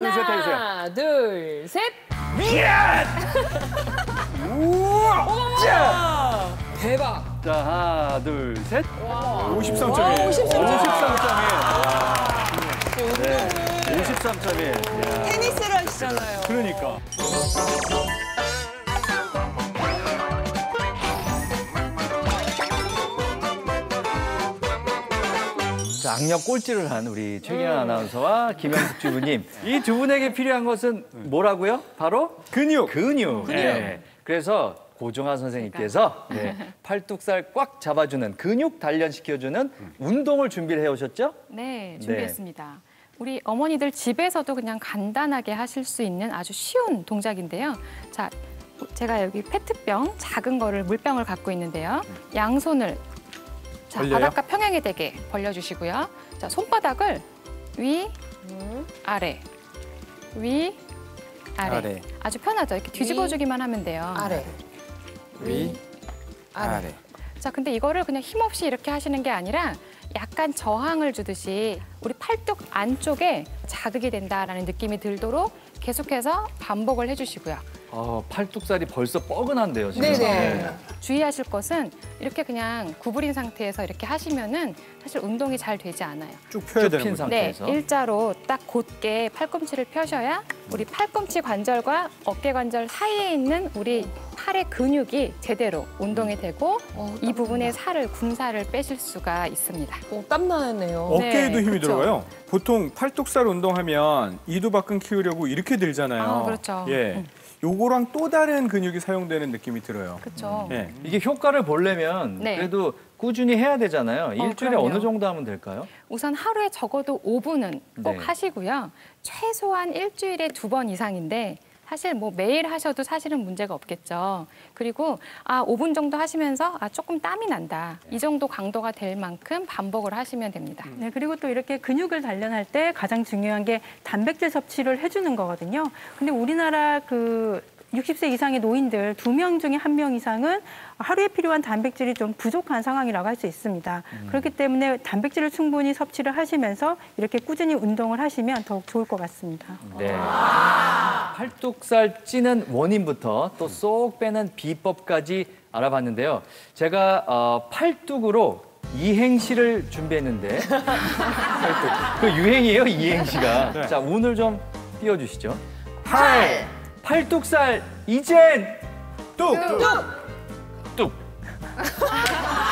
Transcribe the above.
하나, 둘, 셋. 우와! 자! 대박. 자, 하나, 둘, 셋. 53점이에요. 53점이에요. 네, 53점이에요. 테니스를 하시잖아요. 그러니까. 자, 악력 꼴찌를 한 우리 최기현 아나운서와 김영숙 주부님. 이 두 분에게 필요한 것은 뭐라고요? 바로 근육. 근육. 네. 그래서 고종하 선생님께서 네, 팔뚝살 꽉 잡아주는 근육 단련시켜주는 운동을 준비를 해오셨죠? 네, 준비했습니다. 우리 어머니들 집에서도 그냥 간단하게 하실 수 있는 아주 쉬운 동작인데요. 자, 제가 여기 페트병 작은 거를 물병을 갖고 있는데요. 양손을 자, 벌려요? 바닥과 평행이 되게 벌려주시고요. 자, 손바닥을 위, 아래, 위, 아래. 아래. 아주 편하죠. 이렇게 뒤집어주기만 하면 돼요. 아래. 위, 아래. 자, 근데 이거를 그냥 힘없이 이렇게 하시는 게 아니라 약간 저항을 주듯이 우리 팔뚝 안쪽에 자극이 된다라는 느낌이 들도록 계속해서 반복을 해주시고요. 아, 팔뚝살이 벌써 뻐근한데요, 지금. 네네. 주의하실 것은 이렇게 그냥 구부린 상태에서 이렇게 하시면은 사실 운동이 잘 되지 않아요. 쭉 펴야 쭉 되는 핀 거죠. 네, 상태에서. 일자로 딱 곧게 팔꿈치를 펴셔야 우리 팔꿈치 관절과 어깨 관절 사이에 있는 우리 팔의 근육이 제대로 운동이 되고 어, 이 부분에 살을 군살을 빼실 수가 있습니다. 어, 땀 나네요. 어깨에도 네, 힘이 그쵸. 들어가요. 보통 팔뚝살 운동하면 이두박근 키우려고 이렇게 들잖아요. 아, 그렇죠. 예. 음. 요거랑 또 다른 근육이 사용되는 느낌이 들어요. 그렇죠. 예. 이게 효과를 보려면 네. 그래도 꾸준히 해야 되잖아요. 일주일에 그럼요. 어느 정도 하면 될까요? 우선 하루에 적어도 5분은 꼭 네. 하시고요. 최소한 일주일에 두 번 이상인데 사실 뭐 매일 하셔도 사실은 문제가 없겠죠. 그리고 아 5분 정도 하시면서 아 조금 땀이 난다. 이 정도 강도가 될 만큼 반복을 하시면 됩니다. 네, 그리고 또 이렇게 근육을 단련할 때 가장 중요한 게 단백질 섭취를 해주는 거거든요. 근데 우리나라 그 60세 이상의 노인들 두 명 중에 한 명 이상은 하루에 필요한 단백질이 좀 부족한 상황이라고 할 수 있습니다. 그렇기 때문에 단백질을 충분히 섭취를 하시면서 이렇게 꾸준히 운동을 하시면 더욱 좋을 것 같습니다. 네. 팔뚝살 찌는 원인부터 또 쏙 빼는 비법까지 알아봤는데요. 제가 어, 팔뚝으로 이행시를 준비했는데 팔뚝. 그 유행이에요, 이행시가. 네. 자, 오늘 좀 띄워주시죠. 팔. 팔뚝살 이젠 뚝! 뚝.